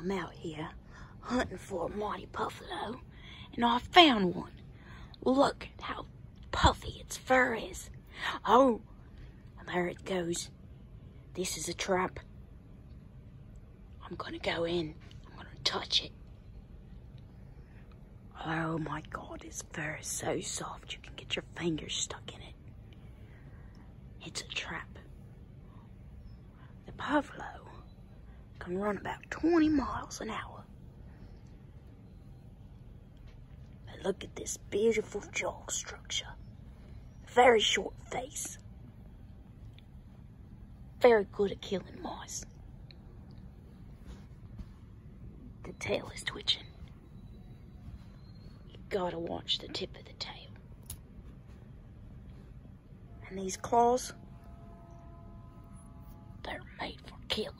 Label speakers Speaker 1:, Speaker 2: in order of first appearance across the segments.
Speaker 1: I'm out here hunting for a mighty puffalo, and I found one. Look at how puffy its fur is. Oh, there it goes. This is a trap. I'm gonna go in. I'm gonna touch it. Oh my god, its fur is so soft you can get your fingers stuck in it. It's a trap. The puffalo can run about 20 miles an hour. But look at this beautiful jaw structure. Very short face. Very good at killing mice. The tail is twitching. You gotta watch the tip of the tail. And these claws, they're made for killing.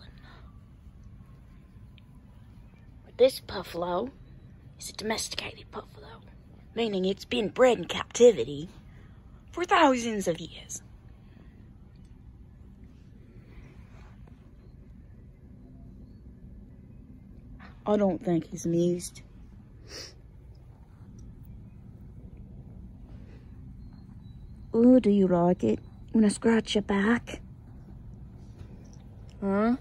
Speaker 1: But this puffalo is a domesticated puffalo, meaning it's been bred in captivity for thousands of years. I don't think he's amused. Ooh, do you like it when I scratch your back? Huh?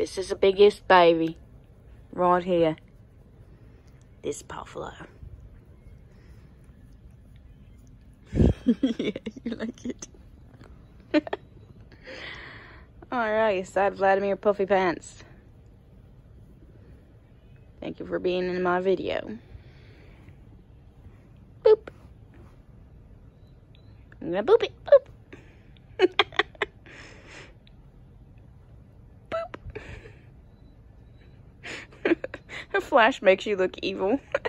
Speaker 1: This is the biggest baby. Right here. This puffalo. yeah, you like it. Alright, Asad Vladimir Puffypants. Thank you for being in my video. Boop. I'm gonna boop it. Boop. Flash makes you look evil.